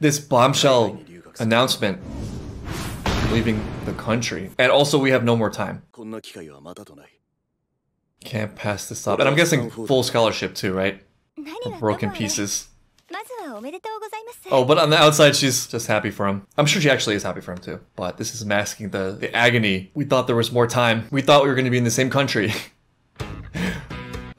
This bombshell announcement leaving the country. And also we have no more time. Can't pass this up. And I'm guessing full scholarship too, right? Or broken pieces. Oh, but on the outside, she's just happy for him. I'm sure she actually is happy for him too. But this is masking the, the agony. We thought there was more time. We thought we were going to be in the same country.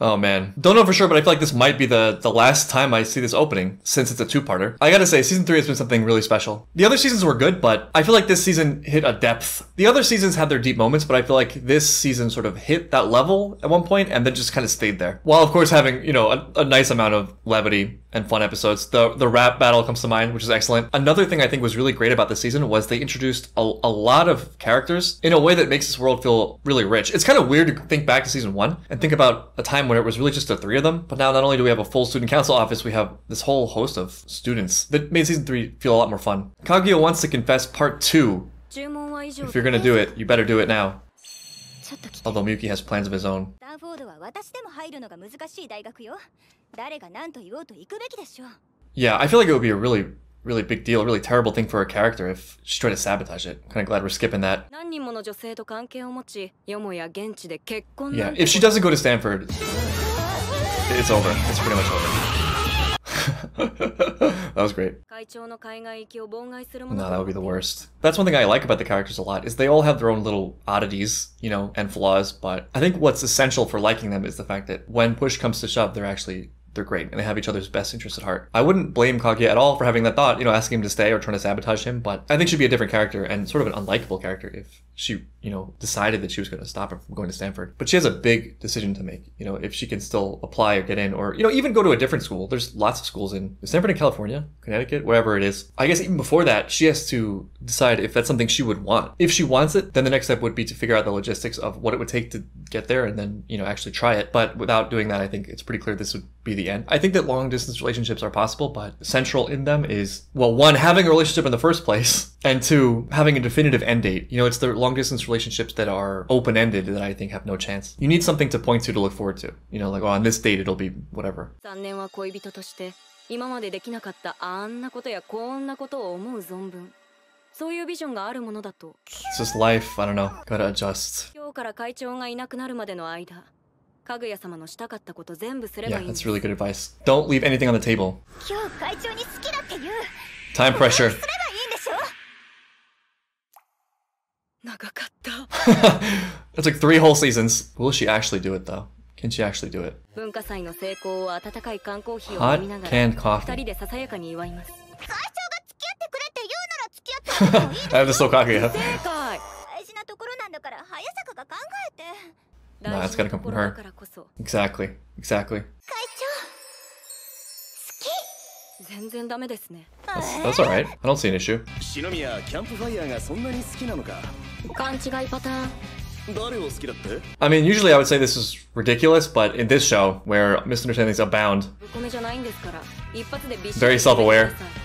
oh man. Don't know for sure, but I feel like this might be the, the last time I see this opening since it's a two-parter. I gotta say, season three has been something really special. The other seasons were good, but I feel like this season hit a depth. The other seasons had their deep moments, but I feel like this season sort of hit that level at one point and then just kind of stayed there. While of course having, you know, a, a nice amount of levity and fun episodes. The the rap battle comes to mind, which is excellent. Another thing I think was really great about this season was they introduced a, a lot of characters in a way that makes this world feel really rich. It's kind of weird to think back to season one and think about a time when it was really just the three of them, but now not only do we have a full student council office, we have this whole host of students that made season three feel a lot more fun. Kaguya wants to confess part two. If you're gonna do it, you better do it now. Although Miyuki has plans of his own. Yeah, I feel like it would be a really, really big deal, a really terrible thing for her character if she tried to sabotage it. Kind of glad we're skipping that. Yeah, if she doesn't go to Stanford, it's over. It's pretty much over that was great. No, that would be the worst. That's one thing I like about the characters a lot is they all have their own little oddities, you know, and flaws. But I think what's essential for liking them is the fact that when push comes to shove, they're actually they're great and they have each other's best interests at heart. I wouldn't blame Kaguya at all for having that thought, you know, asking him to stay or trying to sabotage him. But I think she'd be a different character and sort of an unlikable character if she, you know, decided that she was going to stop her from going to Stanford. But she has a big decision to make, you know, if she can still apply or get in or, you know, even go to a different school. There's lots of schools in Stanford in California, Connecticut, wherever it is. I guess even before that, she has to decide if that's something she would want. If she wants it, then the next step would be to figure out the logistics of what it would take to get there and then, you know, actually try it. But without doing that, I think it's pretty clear this would be the end. I think that long distance relationships are possible, but central in them is, well, one, having a relationship in the first place, and two, having a definitive end date. You know, it's the long distance relationships that are open ended that I think have no chance. You need something to point to to look forward to. You know, like, oh, on this date, it'll be whatever. 3年は恋人として今までできなかったあんなことやこんなことを思う存分そういうビジョンがあるものだと It's just life. I don't know. Gotta adjust. 今日から会長がいなくなるまでの間 かぐや様のしたかったこと全部すれば Yeah, いいんで that's す really good advice. Don't leave anything on the table. 今日会長に好きだって言う Time pressure. すればいいんでしょ長かった That's like three whole seasons. Will she actually do it though? Can she actually do it? 文化祭の成功を温かい缶コーヒーを飲みながら二.人でささやかに祝います会長が付き合ってくれって言うなら付き合ってもいい I have this so cocky. Nah, 大 it's 事 gotta な come と from ころだ her. からこそ Exactly. Exactly. 会全然ダメですね That's, that's all right. I don't see an issue. 篠宮キャンプファイヤーがそんなに好きなのか勘違いパターン誰を好きだって I mean, usually I would say this is ridiculous, but in this show, where misunderstandings abound, ぶこめじゃないんですから一発でビシ Very self-aware. 長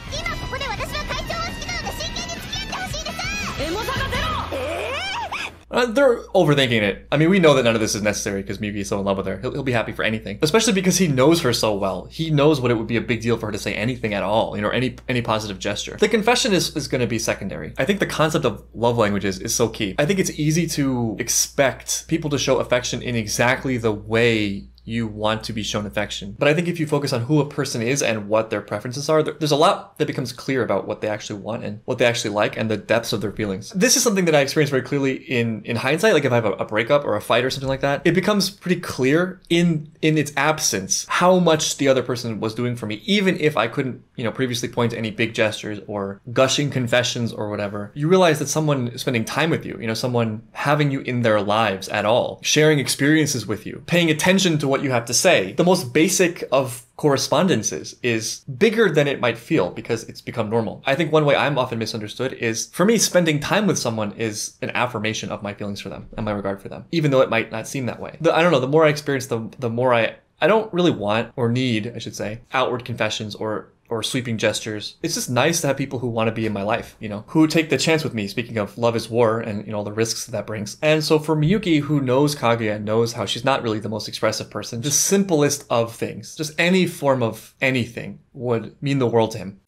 Uh, they're overthinking it. I mean, we know that none of this is necessary because Miyuki is so in love with her. He'll, he'll be happy for anything, especially because he knows her so well. He knows what it would be a big deal for her to say anything at all, you know, any any positive gesture. The confession is, is going to be secondary. I think the concept of love languages is so key. I think it's easy to expect people to show affection in exactly the way you want to be shown affection. But I think if you focus on who a person is and what their preferences are, there's a lot that becomes clear about what they actually want and what they actually like and the depths of their feelings. This is something that I experienced very clearly in in hindsight. Like if I have a, a breakup or a fight or something like that, it becomes pretty clear in in its absence how much the other person was doing for me, even if I couldn't, you know, previously point to any big gestures or gushing confessions or whatever. You realize that someone spending time with you, you know, someone having you in their lives at all, sharing experiences with you, paying attention to what you have to say. The most basic of correspondences is bigger than it might feel because it's become normal. I think one way I'm often misunderstood is for me, spending time with someone is an affirmation of my feelings for them and my regard for them, even though it might not seem that way. The, I don't know, the more I experience, the, the more I, I don't really want or need, I should say, outward confessions or or sweeping gestures. It's just nice to have people who want to be in my life, you know, who take the chance with me. Speaking of love is war and, you know, all the risks that, that brings. And so for Miyuki, who knows Kaguya, knows how she's not really the most expressive person, the simplest of things, just any form of anything would mean the world to him.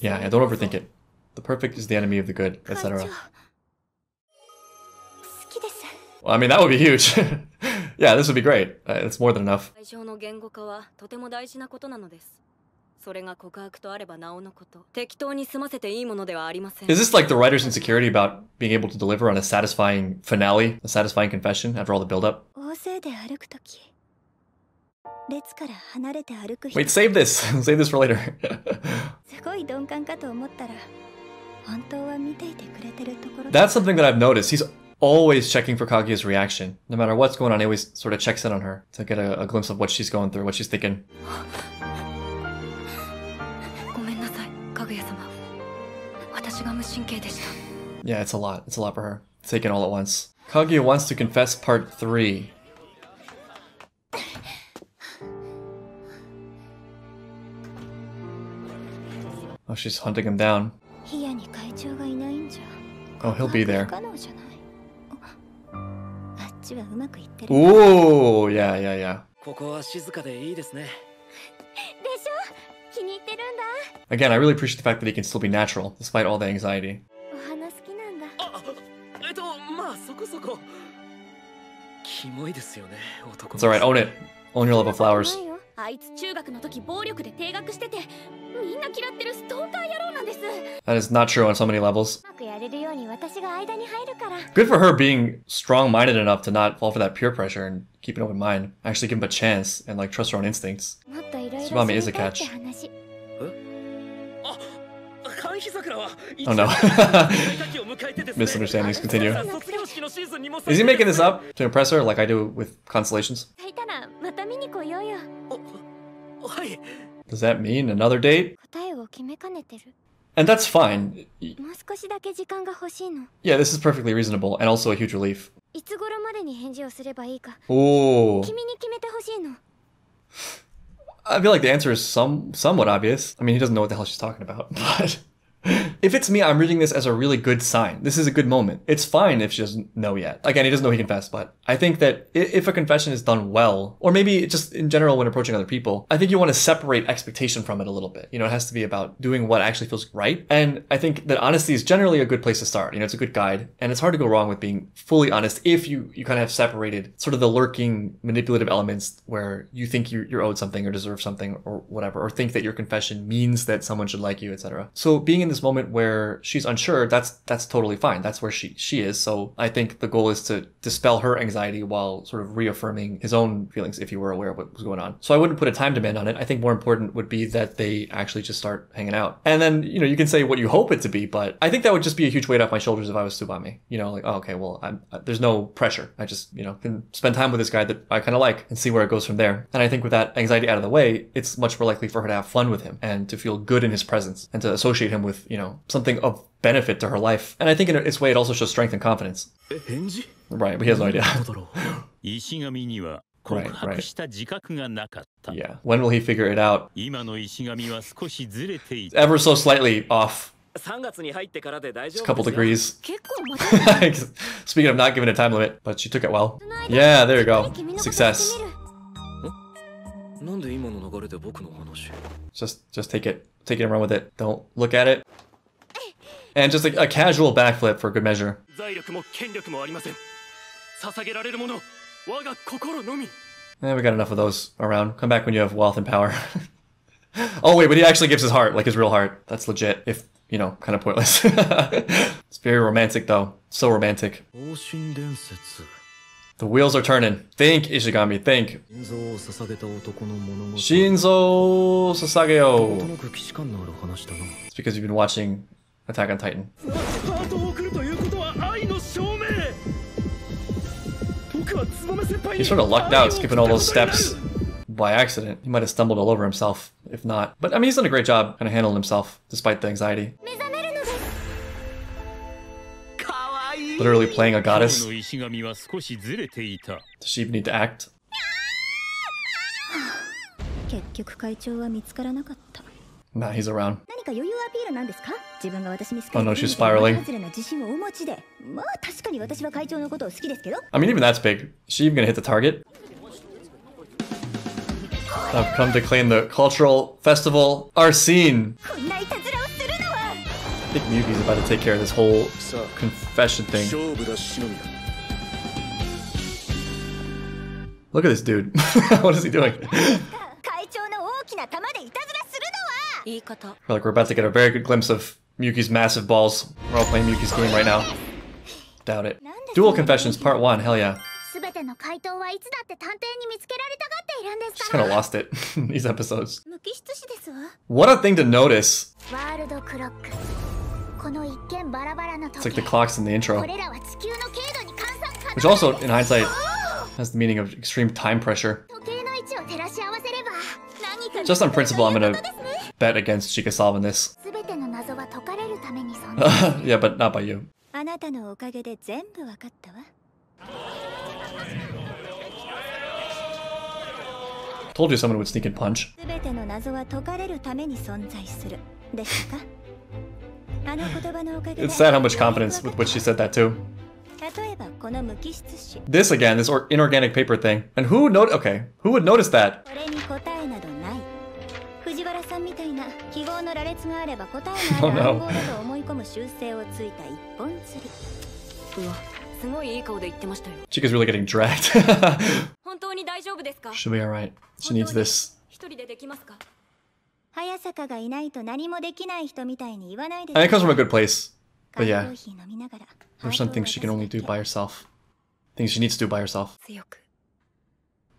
Yeah, yeah, don't overthink it. The perfect is the enemy of the good, etc. Well, I mean, that would be huge. yeah, this would be great. Uh, it's more than enough. 愛情の言語化はとても大事なことなのですそれが告白とあればなおのこと適当に済ませていいものではありません Is this like the writer's insecurity about being able to deliver on a satisfying finale, a satisfying confession after all the build-up? 大勢で歩くとき列から離れて歩く人 Wait, save this. save this for later. すごい鈍感かと思ったら本当は見ていてくれてるところ That's something that I've noticed. He's always checking for Kaguya's reaction. No matter what's going on, he always sort of checks in on her to get a, a glimpse of what she's going through, what she's thinking. Yeah, it's a lot. It's a lot for her. Taken all at once. Kaguya wants to confess part 3. Oh, she's hunting him down. Oh, he'll be there. ちはうまくいってるでし Ooh, yeah, yeah, yeah. ここは静かでいいですねょ気に入ってるんだ Again, I really appreciate the fact that he can still be natural despite all the anxiety. お花好きなんだあえっとまあそこそこキモいですよね男 It's alright, own it. Own your love of flowers. ないよあいつ中学の時暴力で停学しててみんな嫌ってるストーカー野郎なんです That is not true on so many levels. Good for her being strong minded enough to not fall for that peer pressure and keep an open mind. Actually give him a chance and like trust her own instincts. Tsubame is a catch. Oh no. Misunderstandings continue. Is he making this up to impress her like I do with constellations? Does that mean another date? And that's fine. Yeah, this is perfectly reasonable and also a huge relief. Oh. I feel like the answer is some somewhat obvious. I mean, he doesn't know what the hell she's talking about, but if it's me, I'm reading this as a really good sign. This is a good moment. It's fine if she doesn't know yet. Again, he doesn't know he confessed, but I think that if a confession is done well, or maybe just in general when approaching other people, I think you want to separate expectation from it a little bit. You know, it has to be about doing what actually feels right. And I think that honesty is generally a good place to start. You know, it's a good guide, and it's hard to go wrong with being fully honest if you you kind of have separated sort of the lurking manipulative elements where you think you, you're owed something or deserve something or whatever, or think that your confession means that someone should like you, etc. So being in this moment where she's unsure, that's that's totally fine. That's where she she is. So I think the goal is to dispel her anxiety while sort of reaffirming his own feelings if he were aware of what was going on. So I wouldn't put a time demand on it. I think more important would be that they actually just start hanging out. And then, you know, you can say what you hope it to be, but I think that would just be a huge weight off my shoulders if I was Tsubame. You know, like, oh, okay, well, I'm, there's no pressure. I just, you know, can spend time with this guy that I kind of like and see where it goes from there. And I think with that anxiety out of the way, it's much more likely for her to have fun with him and to feel good in his presence and to associate him with, you know, something of benefit to her life. And I think in its way, it also shows strength and confidence. Eh, right, but he has no idea. right, right. Yeah. When will he figure it out? Ever so slightly off. It's a couple degrees. Speaking of not giving a time limit, but she took it well. Yeah, there you go. Success. してみるなんで今の流れで僕の話 Just just take it. Take it and run with it. Don't look at it. And just a, a casual backflip for good measure. 財力も権力もありません捧げられるもの我が心のみ Eh, we got enough of those around. Come back when you have wealth and power. oh wait, but he actually gives his heart, like his real heart. That's legit. If you know, kind of pointless. it's very romantic though. So romantic. 方針伝説 The wheels are turning. Think, Ishigami, think. Shinzo Sasageo. It's because you've been watching Attack on Titan. He sort of lucked out skipping all those steps by accident. He might have stumbled all over himself, if not. But I mean, he's done a great job kind of handling himself despite the anxiety. Literally playing a 今 goddess. 日の石神は少しずれていた。 Does she even need to act? 結局会長は見つからなかった Nah, he's around. 何か余裕アピールなんですか自分が私に好か Oh れ no, てる she's spiraling. 外れな自信をお持ちでまあ確かに私は会長のことを好きですけど I mean, even that's big. Is she even gonna hit the target? I've come to claim the cultural festival. Arsene! think Muki's about to take care of this whole confession thing. Look at this dude. what is he doing? we're like, we're about to get a very good glimpse of Muki's massive balls. We're all playing Muki's game right now. Doubt it. Dual Confessions, Part 1, hell yeah. Just kinda lost it, these episodes. What a thing to notice! It's like the clocks in the intro. Which also, in hindsight, has the meaning of extreme time pressure. Just on principle, I'm gonna bet against Chikasawa solving this. yeah, but not by you. Told you someone would sneak and punch it's sad how much confidence with which she said that too. This again, this inorganic paper thing. And who not okay, who would notice that? oh no. Chika's really getting dragged. She'll be alright. She needs this. 一人でできますか早坂がいないと何もできない人みたいに言わないで And it comes from a good place. 缶 But コ yeah, ーヒー飲みながら there's some things she can only do by herself. Things she needs to do by herself. 強く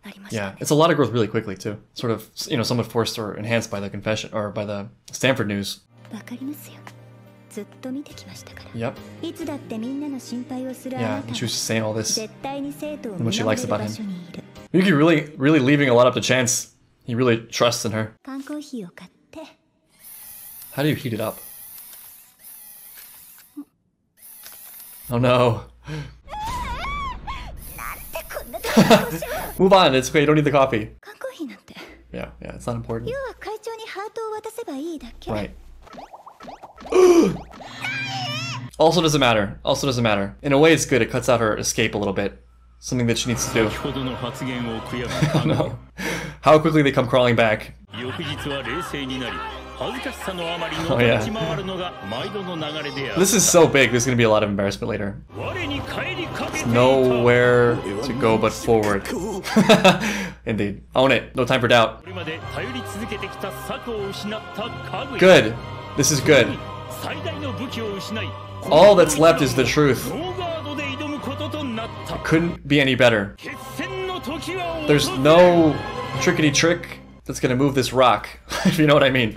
なりました Yeah, it's a lot of growth really quickly too. Sort of, you know, somewhat forced or enhanced by the confession or by the Stanford news. わかりますよずっと見てきましたから Yep. いつだってみんなの心配をするあ Yeah, な and た she was は just saying all this. 絶対に生徒を And 見 what she 守 likes れる about 場 him. 所にいる Yuki really, really leaving a lot up to chance. He really trusts in her. How do you heat it up? Oh no. Move on, it's okay, you don't need the coffee. Yeah, yeah, it's not important. Right. also doesn't matter. Also doesn't matter. In a way, it's good. It cuts out her escape a little bit. Something that she needs to do. oh, no. how quickly they come crawling back. Oh yeah. This is so big, there's gonna be a lot of embarrassment later. There's nowhere to go but forward. Indeed. Own it. No time for doubt. Good. This is good. All that's left is the truth. It couldn't be any better. There's no trickety trick that's gonna move this rock, if you know what I mean.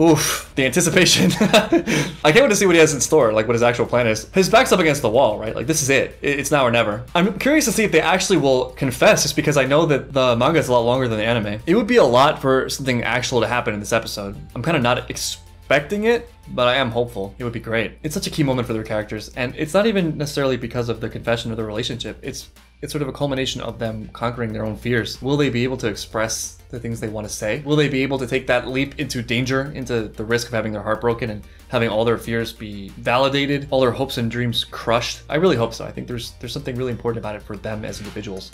Oof, the anticipation. I can't wait to see what he has in store, like what his actual plan is. His back's up against the wall, right? Like, this is it. It's now or never. I'm curious to see if they actually will confess, just because I know that the manga is a lot longer than the anime. It would be a lot for something actual to happen in this episode. I'm kind of not expecting it, but I am hopeful. It would be great. It's such a key moment for their characters, and it's not even necessarily because of the confession or the relationship. It's it's sort of a culmination of them conquering their own fears. Will they be able to express the things they want to say? Will they be able to take that leap into danger, into the risk of having their heart broken and having all their fears be validated, all their hopes and dreams crushed? I really hope so. I think there's there's something really important about it for them as individuals.